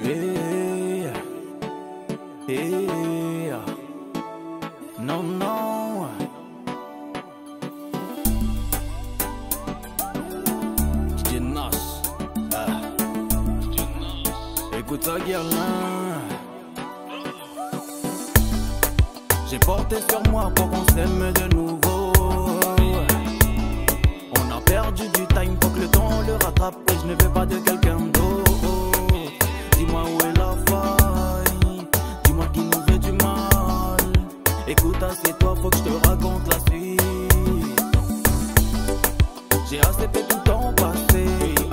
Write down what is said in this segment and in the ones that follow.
Yeah. Yeah. Non, non. DJ Nas. Ah. Écoute ça, Guerlain. J'ai porté sur moi pour qu'on s'aime de nouveau. A perdu du time pour que le temps le rattrape. Et je ne veux pas de quelqu'un d'autre. Dis-moi où est la faille. Dis-moi qui nous fait du mal. Écoute, assieds-toi, faut que je te raconte la suite. J'ai accepté tout le temps passé.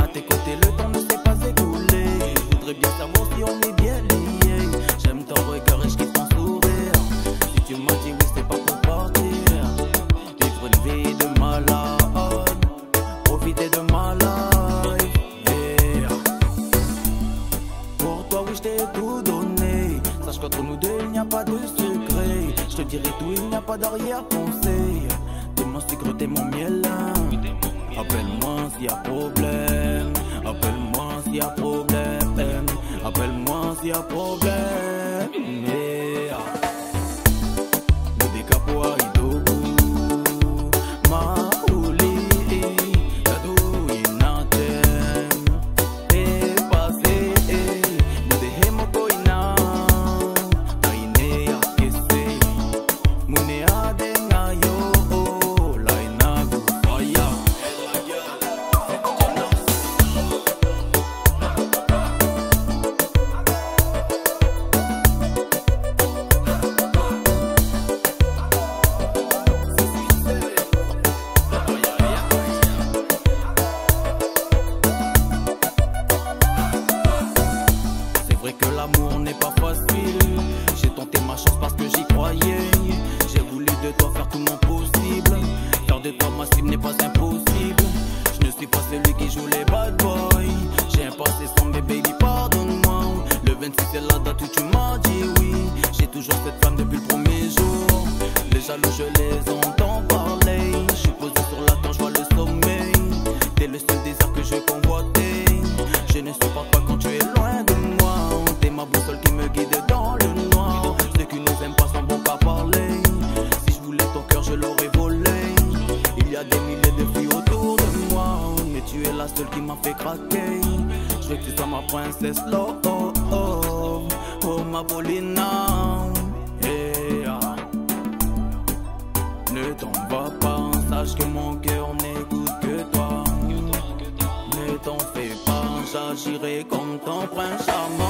T'ai tout donné. Sache qu'entre nous deux, il n'y a pas de secret. Je te dirai tout, il n'y a pas d'arrière-pensée. T'es mon sucre, t'es mon miel. Appelle-moi s'il y a problème. Appelle-moi s'il y a problème. Appelle-moi s'il y a problème. Yeah. Bad boys. J'ai un passé sans bébé, dis pardonne-moi. Le 26 c'est la date où tu m'as dit oui. J'ai toujours cette femme depuis le premier jour. Les jaloux, je les entends qui m'a fait craquer. Je veux que tu sois ma princesse love. Oh, oh, oh, ma. Yeah. Ne t'en va pas, sache que mon cœur n'écoute que toi. Ne t'en fais pas, j'agirai comme ton prince charmant.